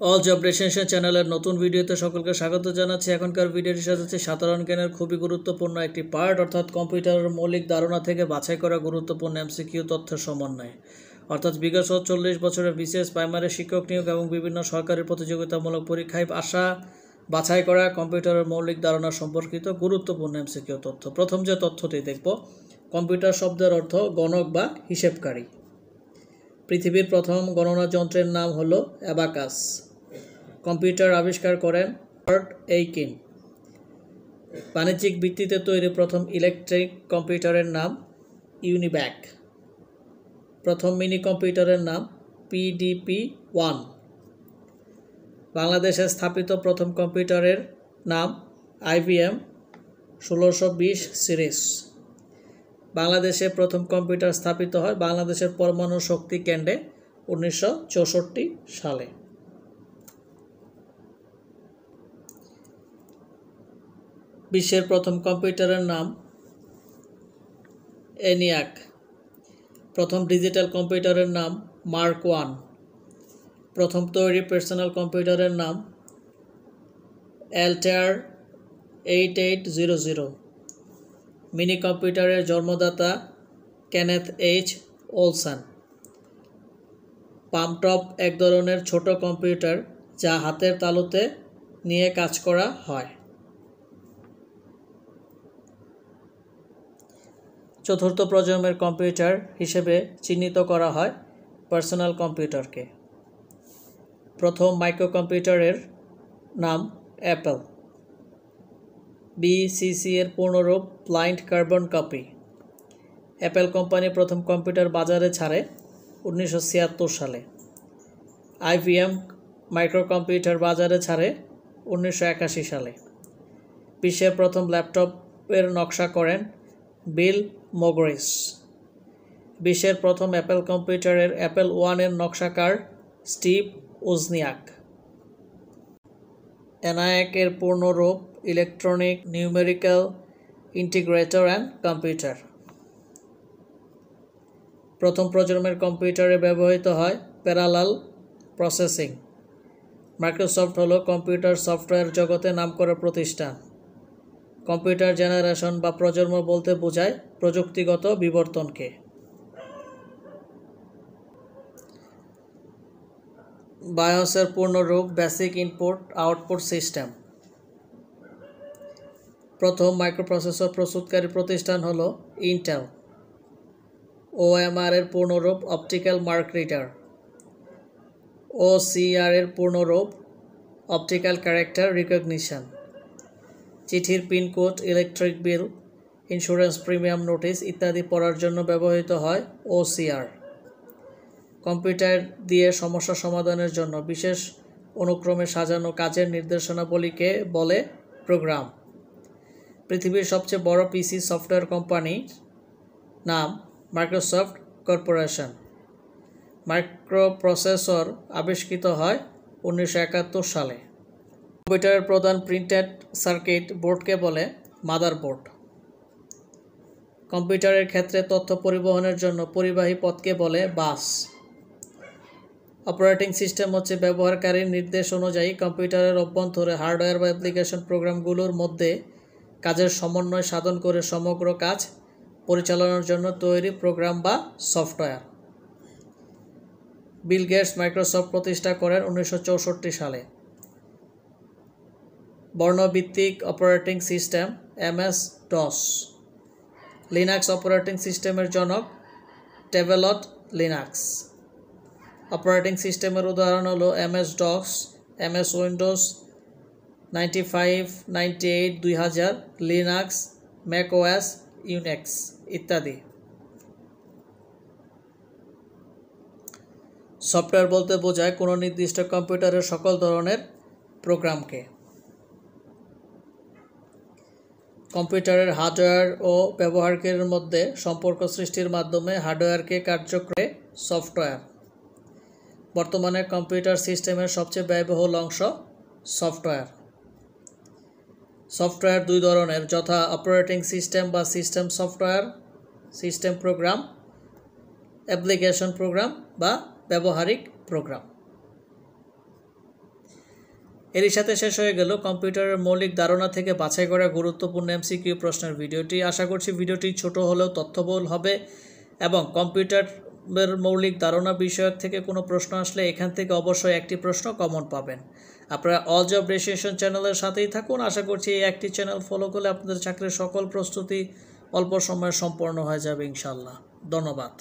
All job রেসেনশন চ্যানেলের নতুন ভিডিওতে সকলকে স্বাগত জানাচ্ছি। এখনকার ভিডিওটি সাজাচ্ছে সাধারণ জ্ঞানের খুবই গুরুত্বপূর্ণ একটি পার্ট, অর্থাৎ কম্পিউটারের মৌলিক ধারণা থেকে বাছাই করা গুরুত্বপূর্ণ এমসিকিউ তথ্য সমন্বয়। অর্থাৎ বিগত চল্লিশ বছরের বিশেষ প্রাইমারি শিক্ষক নিয়োগ এবং বিভিন্ন সরকারি প্রতিযোগিতামূলক পরীক্ষায় আসা, বাছাই করা কম্পিউটারের মৌলিক ধারণা সম্পর্কিত গুরুত্বপূর্ণ এমসিকিউ তথ্য। প্রথম যে তথ্যটি দেখব, কম্পিউটার শব্দের অর্থ গণক বা হিসেবকারী। পৃথিবীর প্রথম গণনা যন্ত্রের নাম হলো অ্যাবাকাস। কম্পিউটার আবিষ্কার করেন হার্ট এইকিন। বাণিজ্যিক ভিত্তিতে তৈরি প্রথম ইলেকট্রিক কম্পিউটারের নাম ইউনিব্যাক। প্রথম মিনি কম্পিউটারের নাম পিডিপি ওয়ান। বাংলাদেশে স্থাপিত প্রথম কম্পিউটারের নাম আইবিএম ষোলোশো বিশ সিরিজ। বাংলাদেশে প্রথম কম্পিউটার স্থাপিত হয় বাংলাদেশের পরমাণু শক্তি কেন্দ্রে উনিশশো চৌষট্টি সালে। বিশ্বের প্রথম কম্পিউটারের নাম এনিয়াক। প্রথম ডিজিটাল কম্পিউটারের নাম মার্ক ওয়ান। প্রথম তৈরি পার্সোনাল কম্পিউটারের নাম Altair eight eight zero zero. Mini কম্পিউটারের জন্মদাতা কেনেথ এইচ ওলসান। পামটপ এক ধরনের ছোট কম্পিউটার যা হাতের তালুতে নিয়ে কাজ করা হয়। চতুর্থ প্রজন্মের কম্পিউটার হিসেবে চিহ্নিত করা হয় পার্সোনাল কম্পিউটারকে। প্রথম মাইক্রো কম্পিউটারের নাম অ্যাপেল। বিসিসি এর পূর্ণরূপ blind carbon copy. Apple company প্রথম কম্পিউটার বাজারে ছাড়ে উনিশশো ছিয়াত্তর সালে। আইভিএম মাইক্রো কম্পিউটার বাজারে ছাড়ে উনিশশো একাশি সালে। বিশ্বের প্রথম ল্যাপটপের নকশা করেন বিল মোগরিস। বিশ্বের প্রথম অ্যাপেল কম্পিউটারের অ্যাপেল ওয়ানের নকশাকার স্টিভ উজনিয়াক। এনআইএকের পূর্ণরূপ electronic, numerical, integrator and computer. প্রথম প্রজন্মের কম্পিউটারে ব্যবহৃত হয় প্যারালাল প্রসেসিং। মাইক্রোসফট হলো কম্পিউটার সফটওয়্যার জগতে নাম করা প্রতিষ্ঠান। কম্পিউটার জেনারেশন বা প্রজন্ম বলতে বোঝায় প্রযুক্তিগত বিবর্তনকে। বায়োসের পূর্ণরূপ বেসিক ইনপুট, আউটপুট সিস্টেম। প্রথম মাইক্রোপ্রসেসর প্রস্তুতকারী প্রতিষ্ঠান হল ইন্টেল। ওএমআর এর পূর্ণরূপ optical mark reader. OCR এর পূর্ণরূপ অপটিক্যাল ক্যারেক্টার রিকগনিশন। চিঠির pincode electric bill insurance premium notice ইত্যাদি পড়ার জন্য ব্যবহৃত হয় ওসিআর কম্পিউটার দিয়ে সমস্যা সমাধানের জন্য বিশেষ অনুক্রমে সাজানো কাজের নির্দেশনাবলীকে বলে প্রোগ্রাম। পৃথিবীর সবচেয়ে বড় পিসি সফটওয়্যার কোম্পানির নাম মাইক্রোসফট কর্পোরেশন মাইক্রোপ্রসেসর আবিষ্কৃত হয় উনিশশো একাত্তর সালে। কম্পিউটারের প্রধান প্রিন্টেড সার্কিট বোর্ডকে বলে মাদারবোর্ড কম্পিউটারের ক্ষেত্রে তথ্য পরিবহনের জন্য পরিবাহী পথকে বলে বাস অপারেটিং সিস্টেম হচ্ছে ব্যবহারকারীর নির্দেশ অনুযায়ী কম্পিউটারের অভ্যন্তরে হার্ডওয়্যার বা অ্যাপ্লিকেশন প্রোগ্রামগুলোর মধ্যে কাজের সমন্বয় সাধন করে সমগ্র কাজ পরিচালনার জন্য তৈরি প্রোগ্রাম বা সফটওয়্যার বিল গেটস মাইক্রোসফট প্রতিষ্ঠা করেন উনিশশো চৌষট্টি সালে। বর্ণভিত্তিক operating system MS DOS Linux operating সিস্টেমের জনক টেভেলট লিনাক্স অপারেটিং সিস্টেমের উদাহরণ হলো MS DOS MS Windows ninety five ninety eight দুই হাজার লিনাক্স ম্যাক ওএস ইউনেক্স ইত্যাদি। সফটওয়্যার বলতে বোঝায় কোনো নির্দিষ্ট কম্পিউটারের সকল ধরনের প্রোগ্রামকে কম্পিউটারের হার্ডওয়্যার ও ব্যবহারকারীর মধ্যে সম্পর্ক সৃষ্টির মাধ্যমে হার্ডওয়্যারকে কার্যকরে সফটওয়্যার। বর্তমানে কম্পিউটার সিস্টেমের সবচেয়ে ব্যয়বহুল অংশ সফটওয়্যার। সফটওয়্যার দুই ধরনের, যথা অপারেটিং সিস্টেম বা system software, system program, application program বা ব্যবহারিক প্রোগ্রাম। এরই সাথে শেষ হয়ে গেল কম্পিউটারের মৌলিক ধারণা থেকে বাছাই করা গুরুত্বপূর্ণ এমসিকিউ প্রশ্নের ভিডিওটি। আশা করছি ভিডিওটি ছোট হলেও তথ্যবহুল হবে এবং কম্পিউটারের মৌলিক ধারণা বিষয়ক থেকে কোনো প্রশ্ন আসলে এখান থেকে অবশ্যই একটি প্রশ্ন কমন পাবেন। আপনারা অল জব রেজিস্ট্রেশন চ্যানেলের সাথেই থাকুন। আশা করছি এই একটি চ্যানেল ফলো করলে আপনাদের চাকরির সকল প্রস্তুতি অল্প সময়ে সম্পন্ন হয়ে যাবে ইনশাল্লাহ ধন্যবাদ।